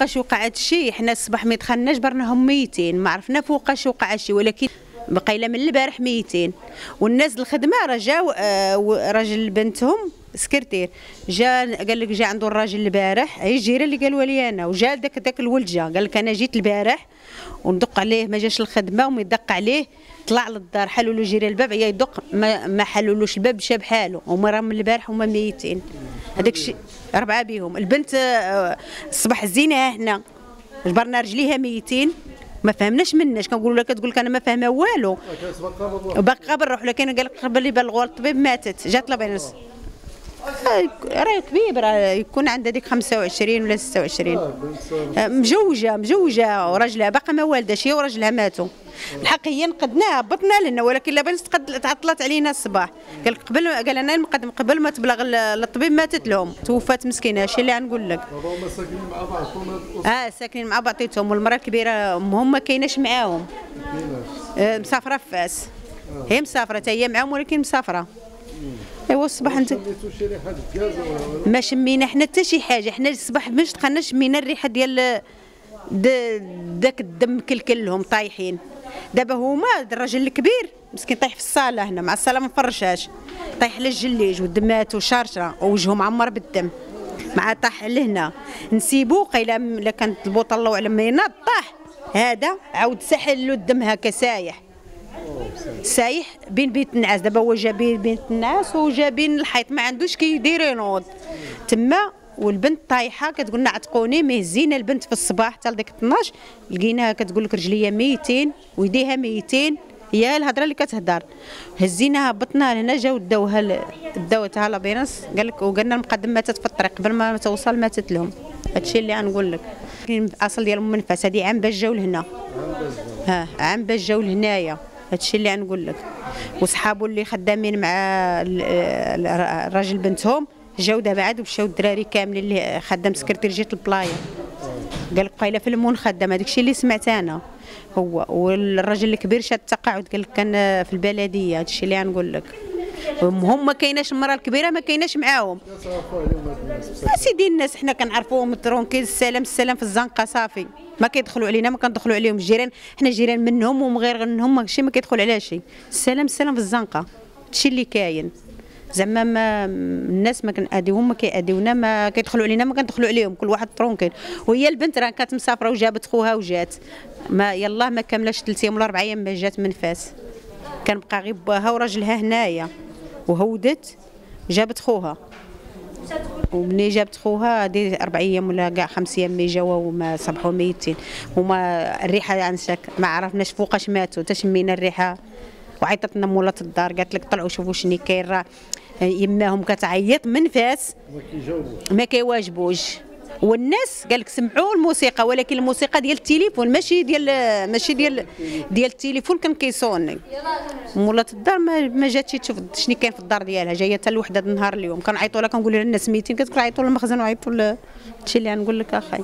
فوقاش وقع هادشي حنا الصباح ما دخلناش برناهم ميتين. ما عرفنا فوقاش وقع هادشي ولكن بقيله من البارح ميتين. والناس الخدمة راه جاو آه، راجل بنتهم سكرتير. جا قال لك جا عنده الراجل البارح هي الجيره اللي قالوا لي أنا. وجا داك داك الولد جا. قال لك أنا جيت البارح وندق عليه ما جاش الخدمة وما يدق عليه. طلع للدار حلوا له جيران الباب يدق ما, حلولوش الباب مشى بحاله هما راه من البارح هما ميتين. هذاك الشيء اربعه بيهم. البنت آه، الصباح زينها هنا. جبرنا رجليها ميتين. ما فهمناش مناش. كنقولوا لها كتقول لك أنا ما فاهمة والو. باقي بنروح لكن قال لك باللي بلغوا الطبيب ماتت. جات لابيرس راه كبير راه يكون عندها ديك 25 ولا 26 آه، مجوجة مجوجة وراجلها باقا ما والداش هي وراجلها ماتوا. الحق هي نقدناها هبطنا لنا ولكن لاباس تعطلت علينا الصباح. قال قبل قال لنا المقدم قبل ما تبلغ ال- الطبيب ماتت لهم. توفات مسكينة هادشي اللي غنقول لك. ساكنين مع بعض آه ساكنين مع بعضيتهم والمرأة الكبيرة هم ما كايناش معاهم. آه، مسافرة في فاس. هي مسافرة حتى هي معاهم ولكن مسافرة. ايوا الصباح انت ما شمينا حنا حتى شي حاجة حنا الصباح باش دخلنا شمينا الريحة ديال داك الدم كلكلهم طايحين. دابا هما الراجل الكبير مسكين طايح في الصالة هنا مع الصالة ما فرشاش طايح على الجليج والدمات وشارشره ووجهه معمر بالدم. مع طاح لهنا نسيبو قيلا لا كانت البوطة وعلى ما يناض طاح. هذا عاود سحل له الدم هكا سايح. سايح بين بيت النعاس دابا هو جا بين بيت النعاس وجا بين الحيط ما عندوش كي يدير ينوض تما والبنت طايحة كتقول لنا عتقوني مهزينا البنت في الصباح حتى لديك 12 لقيناها كتقول لك رجليها ميتين ويديها ميتين هي الهضرة اللي كتهضر. هزيناها هبطنا لهنا جاو داوها داوتها l'ambulance قال لك وقالنا المقدم ماتت في الطريق قبل ما توصل ماتت لهم. هادشي اللي غنقول لك. كاين الاصل ديالهم من فاس هذه عام باش جاو لهنا. ها عام باش جاو لهنايا. هادشي اللي غنقول لك. وصحابو اللي خدامين مع ال- ال- الراجل بنتهم جاو دابا عاد ومشاو الدراري كاملين اللي خدام sécurité البلايا قال لك قايلة في المون خدام هذاك الشيء اللي سمعت أنا. هو والراجل الكبير شاد التقاعد قال لك كان في البلدية هذا الشيء اللي غنقول لك. هم ما كايناش المرأة الكبيرة ما كايناش معاهم. سيدي الناس حنا كنعرفوهم tranquille السلام السلام في الزنقة صافي. ما كيدخلوا علينا ما كندخلوا عليهم الجيران. حنا جيران منهم ومن غير منهم ماشي ما كيدخل على شي. السلام السلام في الزنقة. هادشي اللي كاين. زعما ما الناس ما كناديوهم ما كيأديونا ما كيدخلوا علينا ما كندخلوا عليهم. كل واحد tranquille وهي البنت راه كانت مسافرة وجابت خوها وجات. ما يلاه ما كاملاش ثلاث أيام ولا أربع أيام ما جات من فاس. كان بقى غير باها وراجلها هنايا. وهودت جابت خوها. ومني جابت خوها هادي أربع أيام ولا كاع خمس أيام مي جاوا وما صبحوا ميتين. هما الريحة عندك ما عرفناش فوقاش ماتوا تشمينا الريحة. وعيطت لنا مولات الدار قالت لك طلعوا شوفوا شنو كاين راه يماهم كتعيط من فاس. ما كيواجبوش. والناس قال لك سمعوا الموسيقى ولكن الموسيقى ديال التليفون ماشي ديال ماشي ديال ديال التليفون كان كيصوني مولات الدار ما, جاتش تشوف شنو كاين في الدار ديالها جاية حتى الوحده النهار اليوم. كنعيطوا لها كنقول لها الناس ميتين كتقول عيطوا للمخزن وعيطوا ل- هادشي اللي غنقول لك اخاي